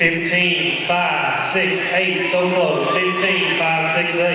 15, 5, 6, 8, so close. 15, 5, 6, 8.